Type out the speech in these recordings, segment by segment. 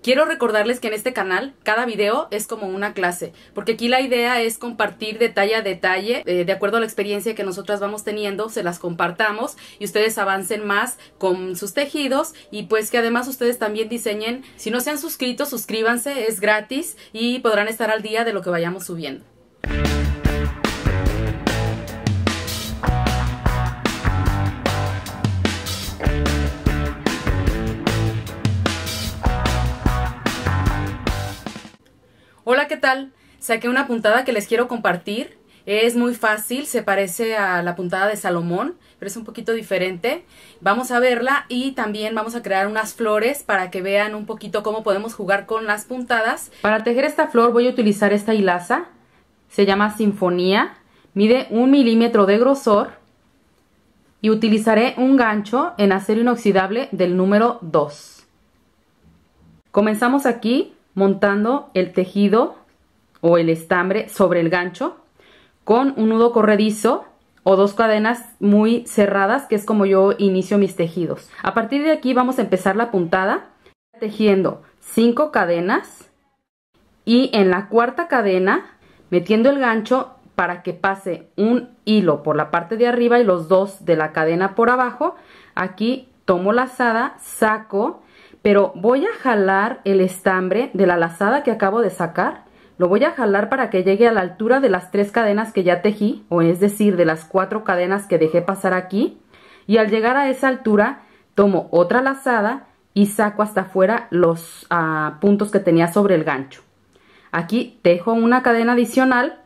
Quiero recordarles que en este canal cada video es como una clase, porque aquí la idea es compartir detalle a detalle, eh, de acuerdo a la experiencia que nosotras vamos teniendo, se las compartamos y ustedes avancen más con sus tejidos y pues que además ustedes también diseñen. Si no se han suscrito, suscríbanse, es gratis y podrán estar al día de lo que vayamos subiendo. ¿Qué tal? Saqué una puntada que les quiero compartir. Es muy fácil, se parece a la puntada de Salomón, pero es un poquito diferente. Vamos a verla y también vamos a crear unas flores para que vean un poquito cómo podemos jugar con las puntadas. Para tejer esta flor voy a utilizar esta hilaza. Se llama Sinfonía. Mide un milímetro de grosor. Y utilizaré un gancho en acero inoxidable del número 2. Comenzamos aquí montando el tejido o el estambre sobre el gancho con un nudo corredizo o dos cadenas muy cerradas que es como yo inicio mis tejidos. A partir de aquí vamos a empezar la puntada tejiendo cinco cadenas y en la cuarta cadena metiendo el gancho para que pase un hilo por la parte de arriba y los dos de la cadena por abajo. Aquí tomo lazada, saco pero voy a jalar el estambre de la lazada que acabo de sacar. Lo voy a jalar para que llegue a la altura de las tres cadenas que ya tejí, o es decir, de las cuatro cadenas que dejé pasar aquí. Y al llegar a esa altura, tomo otra lazada y saco hasta afuera los ah, puntos que tenía sobre el gancho. Aquí tejo una cadena adicional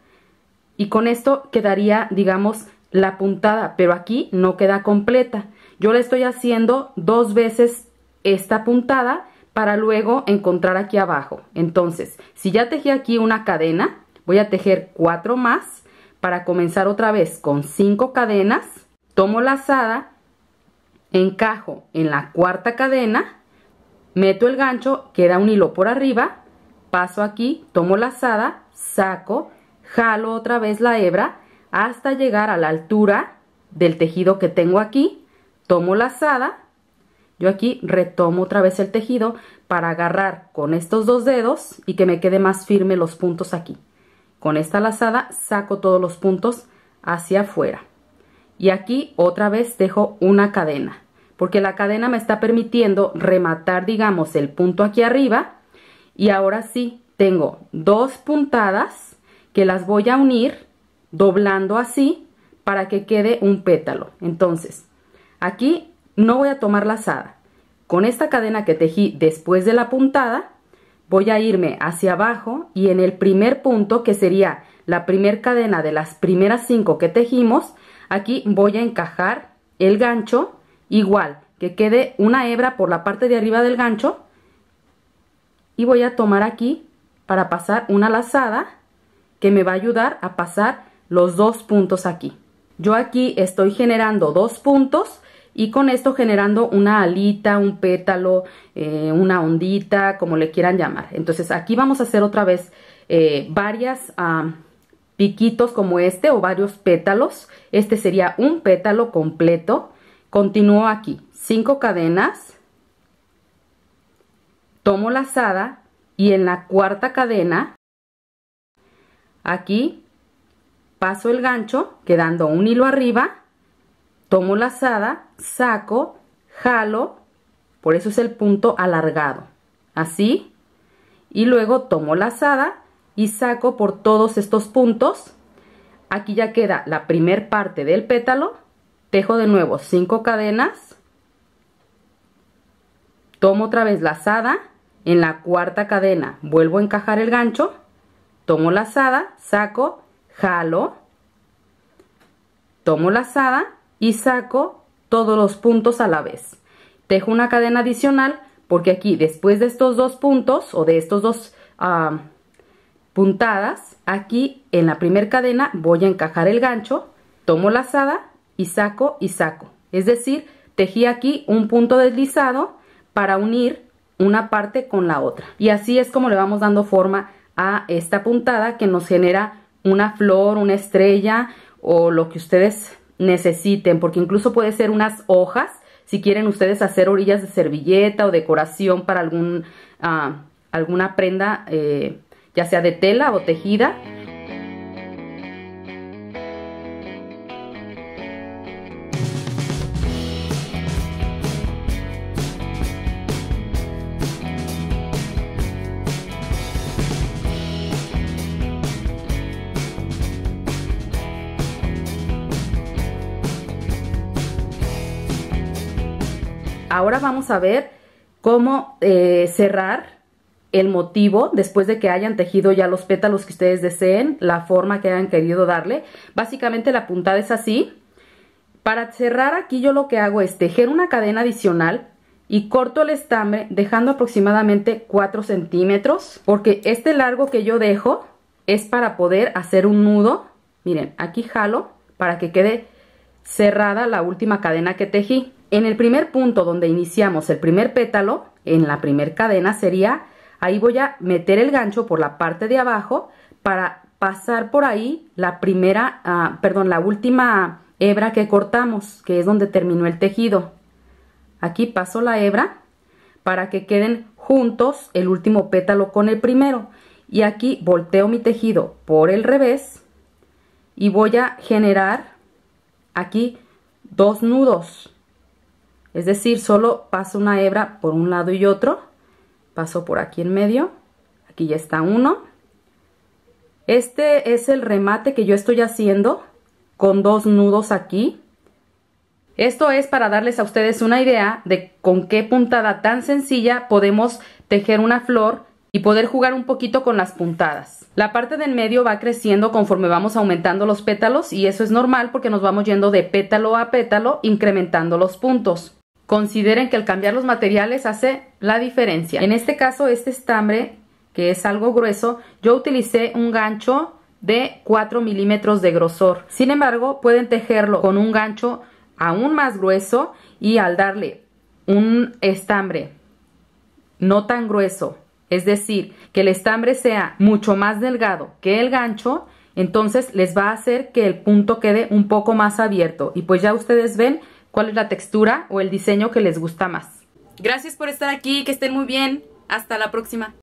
y con esto quedaría, digamos, la puntada, pero aquí no queda completa. Yo la estoy haciendo dos veces esta puntada para luego encontrar aquí abajo. Entonces, si ya tejí aquí una cadena, voy a tejer cuatro más para comenzar otra vez con cinco cadenas. Tomo lazada, encajo en la cuarta cadena, meto el gancho, queda un hilo por arriba, paso aquí, tomo lazada, saco, jalo otra vez la hebra hasta llegar a la altura del tejido que tengo aquí, tomo lazada, yo aquí retomo otra vez el tejido para agarrar con estos dos dedos y que me quede más firme los puntos aquí. Con esta lazada saco todos los puntos hacia afuera. Y aquí otra vez dejo una cadena, porque la cadena me está permitiendo rematar, digamos, el punto aquí arriba. Y ahora sí, tengo dos puntadas que las voy a unir doblando así para que quede un pétalo. Entonces, aquí no voy a tomar lazada. Con esta cadena que tejí después de la puntada, voy a irme hacia abajo y en el primer punto, que sería la primer cadena de las primeras cinco que tejimos, aquí voy a encajar el gancho igual, que quede una hebra por la parte de arriba del gancho y voy a tomar aquí para pasar una lazada que me va a ayudar a pasar los dos puntos aquí. Yo aquí estoy generando dos puntos y con esto generando una alita, un pétalo, eh, una ondita, como le quieran llamar. Entonces aquí vamos a hacer otra vez eh, varias piquitos como este o varios pétalos. Este sería un pétalo completo. Continúo aquí, cinco cadenas, tomo lazada y en la cuarta cadena, aquí paso el gancho quedando un hilo arriba tomo lazada, saco, jalo, por eso es el punto alargado, así, y luego tomo lazada y saco por todos estos puntos, aquí ya queda la primer parte del pétalo, tejo de nuevo cinco cadenas, tomo otra vez lazada, en la cuarta cadena vuelvo a encajar el gancho, tomo lazada, saco, jalo, tomo lazada, y saco todos los puntos a la vez. Tejo una cadena adicional porque aquí después de estos dos puntos o de estos dos ah, puntadas, aquí en la primera cadena voy a encajar el gancho, tomo lazada y saco y saco. Es decir, tejí aquí un punto deslizado para unir una parte con la otra. Y así es como le vamos dando forma a esta puntada que nos genera una flor, una estrella o lo que ustedes necesiten, porque incluso puede ser unas hojas si quieren ustedes hacer orillas de servilleta o decoración para algún, ah, alguna prenda, eh, ya sea de tela o tejida. Ahora vamos a ver cómo eh, cerrar el motivo después de que hayan tejido ya los pétalos que ustedes deseen, la forma que hayan querido darle. Básicamente la puntada es así. Para cerrar aquí yo lo que hago es tejer una cadena adicional y corto el estambre dejando aproximadamente 4 centímetros porque este largo que yo dejo es para poder hacer un nudo. Miren, aquí jalo para que quede cerrada la última cadena que tejí. En el primer punto donde iniciamos el primer pétalo, en la primer cadena sería, ahí voy a meter el gancho por la parte de abajo para pasar por ahí la primera, ah, perdón, la última hebra que cortamos, que es donde terminó el tejido. Aquí paso la hebra para que queden juntos el último pétalo con el primero. Y aquí volteo mi tejido por el revés y voy a generar aquí dos nudos. Es decir, solo paso una hebra por un lado y otro. Paso por aquí en medio. Aquí ya está uno. Este es el remate que yo estoy haciendo con dos nudos aquí. Esto es para darles a ustedes una idea de con qué puntada tan sencilla podemos tejer una flor y poder jugar un poquito con las puntadas. La parte del medio va creciendo conforme vamos aumentando los pétalos y eso es normal porque nos vamos yendo de pétalo a pétalo incrementando los puntos. Consideren que el cambiar los materiales hace la diferencia. En este caso, este estambre, que es algo grueso, yo utilicé un gancho de 4 milímetros de grosor. Sin embargo, pueden tejerlo con un gancho aún más grueso y al darle un estambre no tan grueso, es decir, que el estambre sea mucho más delgado que el gancho, entonces les va a hacer que el punto quede un poco más abierto. Y pues ya ustedes ven cuál es la textura o el diseño que les gusta más. Gracias por estar aquí, que estén muy bien. Hasta la próxima.